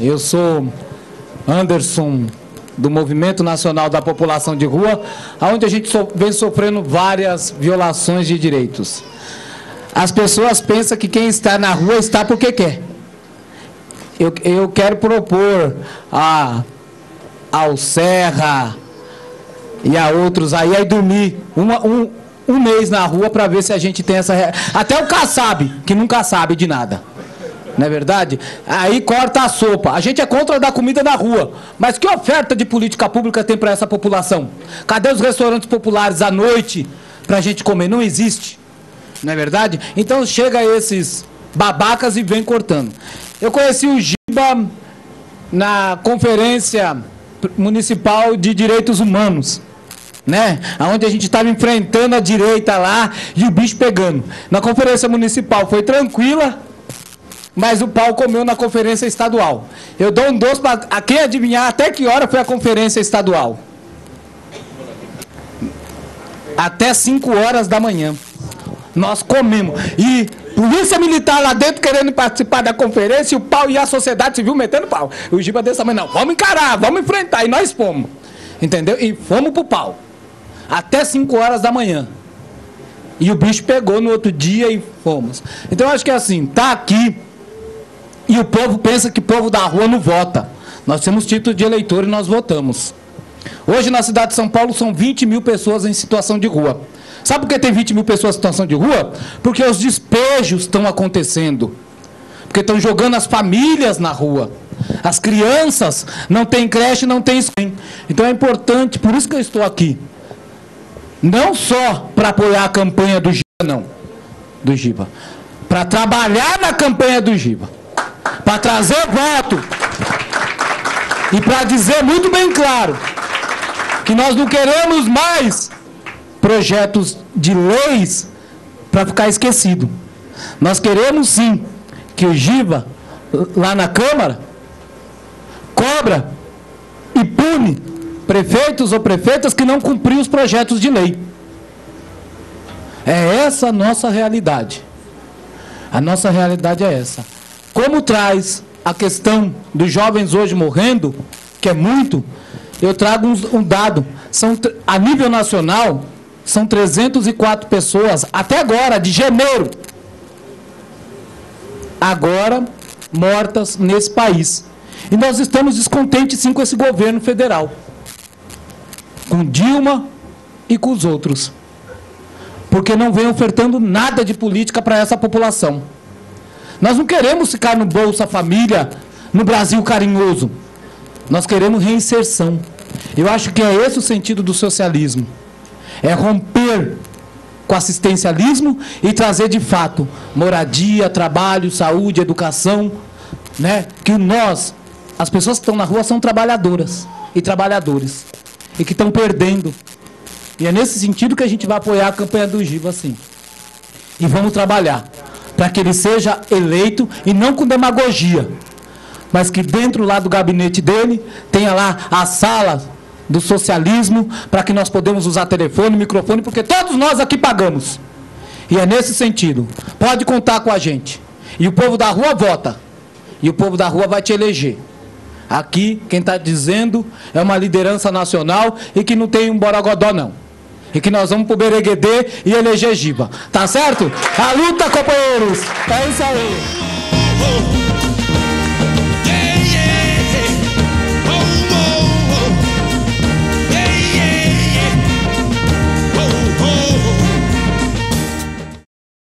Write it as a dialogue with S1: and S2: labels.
S1: Eu sou Anderson do Movimento Nacional da População de Rua, onde a gente vem sofrendo várias violações de direitos. As pessoas pensam que quem está na rua está porque quer. Eu, eu quero propor a, ao Serra e a outros aí, aí dormir uma, um, um mês na rua para ver se a gente tem essa. Até o Kassab, que nunca sabe de nada. Não é verdade? Aí corta a sopa. A gente é contra dar comida na rua. Mas que oferta de política pública tem para essa população? Cadê os restaurantes populares à noite para a gente comer? Não existe. Não é verdade? Então chega esses babacas e vem cortando. Eu conheci o Giba na conferência municipal de direitos humanos né? Onde a gente estava enfrentando a direita lá e o bicho pegando. Na conferência municipal foi tranquila, mas o pau comeu na conferência estadual. Eu dou um doce para quem adivinhar até que hora foi a conferência estadual. Até 5 horas da manhã. Nós comemos. E polícia militar lá dentro querendo participar da conferência e o pau e a sociedade civil metendo pau. O Giba desse tamanho, não, vamos encarar, vamos enfrentar. E nós fomos. Entendeu? E fomos pro pau até 5 horas da manhã. E o bicho pegou no outro dia e fomos. Então eu acho que é assim, tá aqui e o povo pensa que o povo da rua não vota. Nós temos título de eleitor e nós votamos. Hoje na cidade de São Paulo são 20 mil pessoas em situação de rua. Sabe por que tem 20 mil pessoas em situação de rua? Porque os despejos estão acontecendo. Porque estão jogando as famílias na rua. As crianças não têm creche, não têm escola. Então é importante, por isso que eu estou aqui. Não só para apoiar a campanha do Giba, não. Do Giba. Para trabalhar na campanha do Giba. Para trazer voto. E para dizer muito bem claro que nós não queremos mais projetos de leis para ficar esquecido. Nós queremos sim que o Giba, lá na Câmara, cobra e pune prefeitos ou prefeitas que não cumpriam os projetos de lei. É essa a nossa realidade. A nossa realidade é essa. Como traz a questão dos jovens hoje morrendo, que é muito, eu trago um, um dado. São, a nível nacional, são 304 pessoas, até agora, de janeiro, agora mortas nesse país. E nós estamos descontentes sim com esse governo federal com Dilma e com os outros. Porque não vem ofertando nada de política para essa população. Nós não queremos ficar no Bolsa Família, no Brasil carinhoso. Nós queremos reinserção. Eu acho que é esse o sentido do socialismo. É romper com assistencialismo e trazer de fato moradia, trabalho, saúde, educação, né? Que nós, as pessoas que estão na rua são trabalhadoras e trabalhadores e que estão perdendo. E é nesse sentido que a gente vai apoiar a campanha do Giva, assim. E vamos trabalhar para que ele seja eleito e não com demagogia, mas que dentro lá do gabinete dele tenha lá a sala do socialismo para que nós podemos usar telefone, microfone, porque todos nós aqui pagamos. E é nesse sentido. Pode contar com a gente. E o povo da rua vota. E o povo da rua vai te eleger. Aqui, quem está dizendo é uma liderança nacional e que não tem um borogodó, não. E que nós vamos pro Bereguedê e eleger Giba. Tá certo? A luta, companheiros! É isso aí!